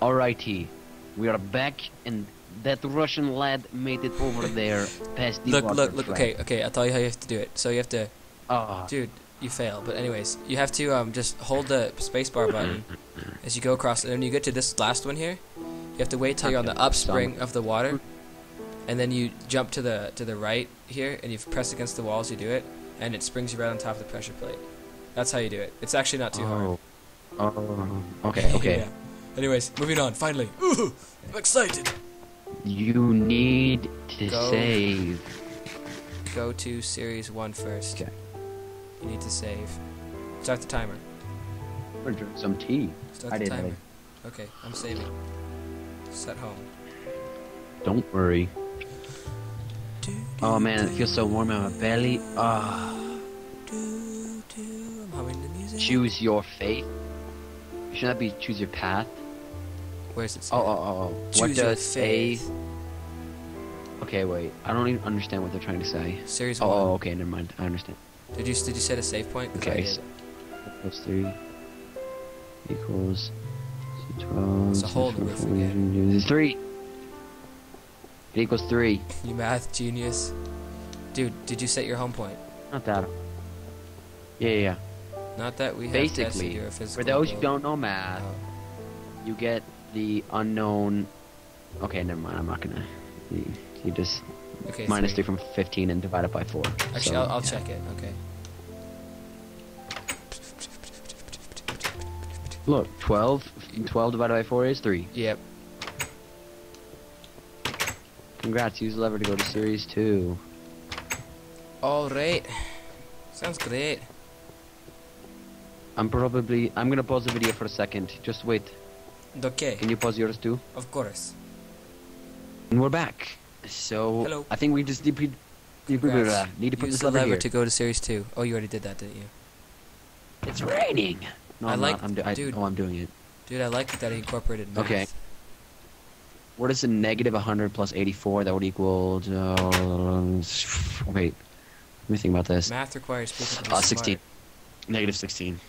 Alrighty, we are back, and that Russian lad made it over there past the Look, look, look. track. Okay, okay. I'll tell you how you have to do it. So you have to, Ah, dude. You fail. But anyways, you have to um just hold the spacebar button as you go across, and when you get to this last one here, you have to wait till you're on the Okay, upspring of the water, and then you jump to the to the right here, and you press against the walls. You do it, and it springs you right on top of the pressure plate. That's how you do it. It's actually not too hard. oh, oh, okay, okay. Yeah. Anyways, moving on. Finally, Ooh, I'm excited. You need to Go. save. Go to series one first. Okay. You need to save. Start the timer. I'm drink some tea. Start I the timer. Okay, I'm saving. Set home. Don't worry. Oh man, it feels so warm in my belly. Ah, I'm humming the music. choose your fate. Should that be choose your path? Where's it? say? Oh, oh, oh, oh. what Choose your does a? faith. Okay, wait. I don't even understand what they're trying to say. Series Oh, one. oh, okay, never mind. I understand. Did you did you set a save point? Okay, so plus three equals twelve. It's a roof again. Three. It equals three. You math genius. Dude, did you set your home point? Not that. Yeah, yeah. Not that we Basically, your physical for those who don't know math, oh. you get the unknown. Okay, never mind. I'm not gonna. You, you just okay, minus three. three from 15 and divide it by four. Actually, So, I'll, I'll yeah. check it. Okay. Look, 12. 12 divided by four is three. Yep. Congrats. Use the lever to go to series two. All right. Sounds great. I'm probably. I'm gonna pause the video for a second. Just wait. Okay. Can you pause yours too? Of course. And we're back. So Hello. I think we just need, need, need to put Use this the lever lever here. to go to series two. Oh, you already did that, didn't you? It's raining. No, I I'm like- not. I'm do- I. Oh, I'm doing it. Dude, I like that he incorporated math. Okay. What is a negative 100 plus 84? That would equal. Uh, wait. Let me think about this. Math requires people to be Uh, smart. 16. Negative 16.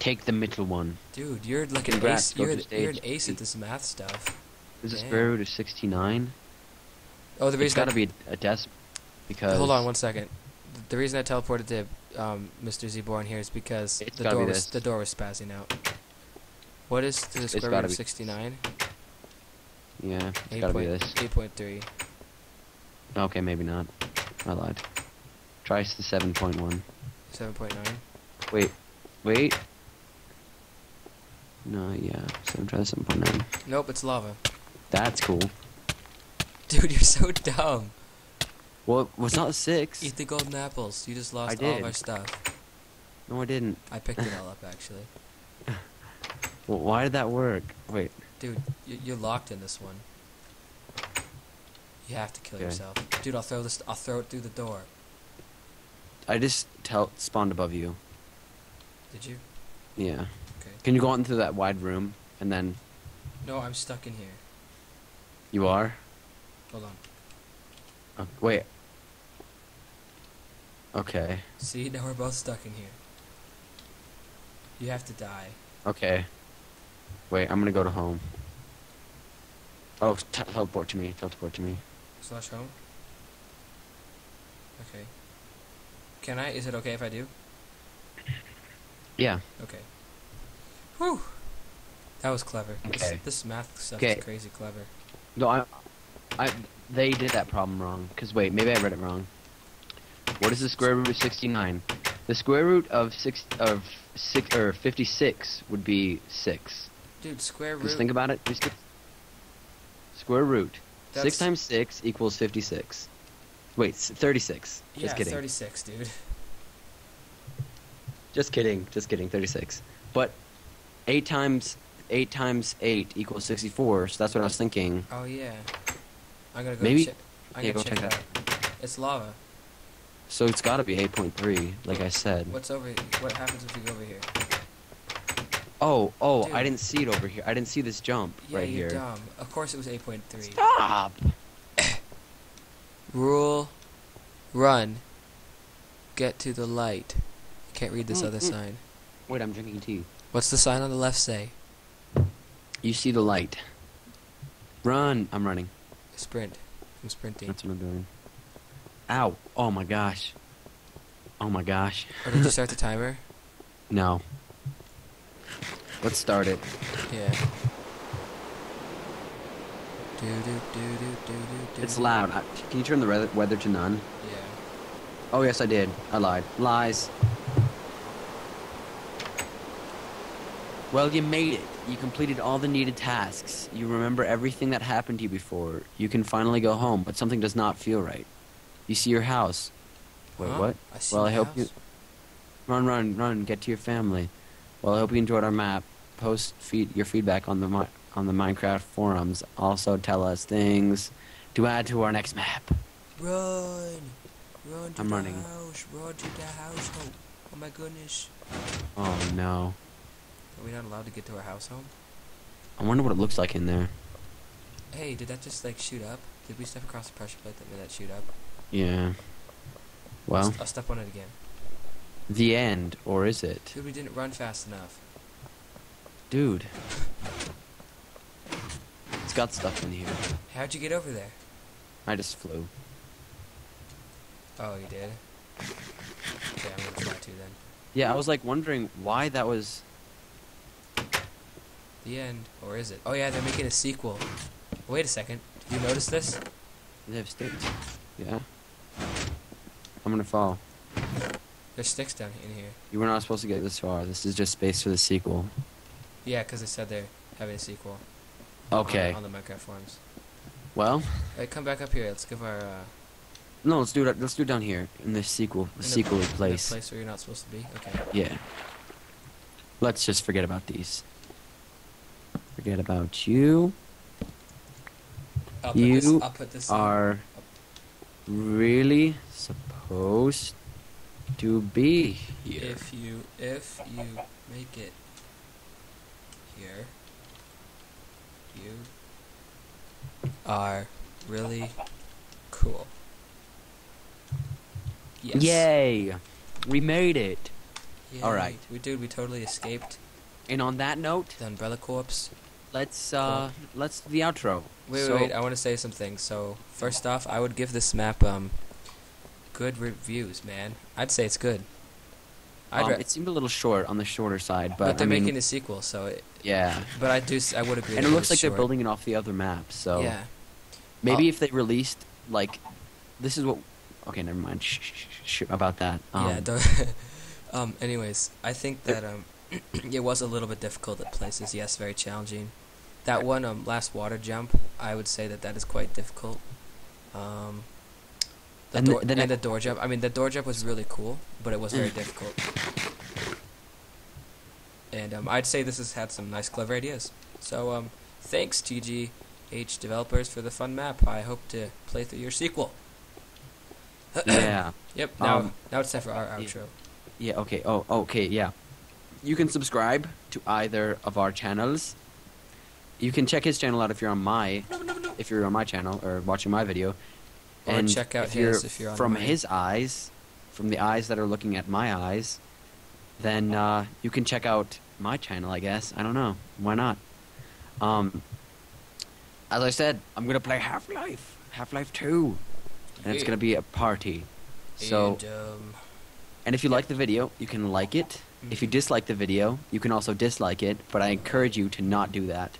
Take the middle one. Dude, you're like an Congrats, ace. You're, an- you're an ace at this math stuff. Is Damn. square root of 69. Oh, the It's reason. got to I, be a decimal. Because. hold on one second. The reason I teleported to um, Mr. ZEeBourne here is because It's the door be was the door was spazzing out. What is the It's square root of 69? Yeah, it's Eight got to be this. 8.3. Okay, maybe not. I lied. Try the 7.1. 7.9. Wait. Wait. No, yeah. Seven, try the 7.9. Nope, it's lava. That's cool. Dude, you're so dumb. Well, was not 6. Eat the golden apples. You just lost all of our stuff. No, I didn't. I picked it all up actually. Well, why did that work? Wait. Dude, you, you're locked in this one. You have to kill Okay. yourself. Dude, I'll throw this. I'll throw it through the door. I just tell spawned above you. Did you? Yeah. Can you go out into that wide room and then No, I'm stuck in here. you are? Hold on. Oh, wait. Okay. See, now we're both stuck in here. You have to die. Okay. Wait, I'm gonna go to home. Oh, t- teleport to me. Teleport to me. Slash home. Okay. Can I? Is it okay if I do? Yeah. Okay. Whew. That was clever. This, Okay. this math stuff Okay. is crazy clever. No, I, I, they did that problem wrong. Cause wait, maybe I read it wrong. What is the square root of sixty-nine? The square root of six of six or fifty-six would be six. Dude, square root. Just think about it. Just square root. That's- Six times six equals fifty-six. Wait, s- thirty-six. yeah, Just kidding. 36, dude. Just kidding. Just kidding. Thirty-six. But eight times eight times eight equals sixty-four. So that's what I was thinking. Oh yeah. I'm gonna go Maybe- check. I'm yeah, go check, check it out. It's lava. So it's got to be eight point three, like I said. What's over? What happens if we go over here? Oh, oh, Dude. I didn't see it over here. I didn't see this jump Yeah, right you're here. dumb. Of course it was 8.3. Stop. Rule, run, get to the light. Can't read this Mm, other mm. sign. Wait, I'm drinking tea. What's the sign on the left say? You see the light. Run! I'm running. Sprint. I'm sprinting. That's what I'm doing. Ow! Oh my gosh. Oh my gosh. Or did you start the timer? No. Let's start it. Yeah. Do, do, do, do, do, do, do, It's loud. I- Can you turn the weather, weather to none? Yeah. Oh yes, I did. I lied. Lies. Well, you made it. You completed all the needed tasks. You remember everything that happened to you before. You can finally go home, but something does not feel right. You see your house. Wait, Huh? what? I see Well, I hope house. you run, run, run. Get to your family. Well, I hope you enjoyed our map. Post feed your feedback on the Mi- on the Minecraft forums. Also, tell us things to add to our next map. Run! Run to I'm the running. house! Run to the house home! Oh my goodness! Oh no. Are we not allowed to get to our house home? I wonder what it looks like in there. Hey, did that just like shoot up? Did we step across the pressure plate that made that shoot up? Yeah. Well, I'll step on it again. the end, or is it? Dude, we didn't run fast enough. Dude. It's got stuff in here. How'd you get over there? I just flew. Oh, you did? Okay, I'm gonna try to then. Yeah, I was like wondering why that was. The end. Or is it? Oh yeah, they're making a sequel. Wait a second. Did you notice this? They have sticks. Yeah. I'm gonna fall. There's sticks down in here. You were not supposed to get this far. This is just space for the sequel. Yeah, 'cause they said they're having a sequel. Okay. On, on the Minecraft forums. Well, Hey, come back up here. Let's give our uh, no, let's do it. Let's do it down here in the sequel, the in sequel place. Place where you're not supposed to be. Okay. Yeah. Let's just forget about these. Forget about you. You this, are really supposed to be here. If you if you make it here, you are really cool. Yes. Yay! We made it. Yay. All right. We dude, we totally escaped And on that note, the Umbrella Corps. Let's uh let's do the outro. Wait, So- wait, wait. I want to say something. So first off, I would give this map um good reviews, man. I'd say it's good. Um, it seemed a little short on the shorter side, but, but, they're I mean, making a sequel, so it, yeah. but I do I would agree. And it looks like they're building it off the other maps. So Yeah. maybe Uh, if they released like this is what. Okay, never mind. Shh, shh, shh, shh about that. Um, yeah. Don't um. Anyways, I think that um, it was a little bit difficult at places. Yes, very challenging. That one um last water jump, I would say that that is quite difficult. Um. The And the- door the and the door jump. I mean, the door jump was really cool, but it was very difficult. And um, I'd say this has had some nice, clever ideas. So um, thanks TGH developers for the fun map. I hope to play through your sequel. yeah. Yep. Now, Um, now it's time for our outro. Yeah, okay. Oh, okay, yeah. You can subscribe to either of our channels. You can check his channel out if you're on my if you're on my channel or watching my video. Or and check out if you're if you're from mine. his eyes, from the eyes that are looking at my eyes, then uh, you can check out my channel, I guess. I don't know. Why not? Um as I said, I'm gonna play Half Life. Half Life Two. And it's gonna be a party. So and, um, and if you like the video, you can like it. If you dislike the video, you can also dislike it, but I encourage you to not do that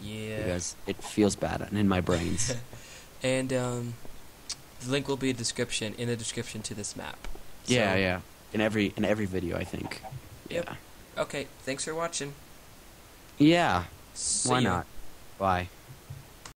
yeah. because it feels bad in my brains. and um, the link will be in description in the description to this map. yeah, So- yeah. In every in every video, I think. Yep. Yeah. Okay. Thanks for watching. Yeah. See Why ya. not? Bye.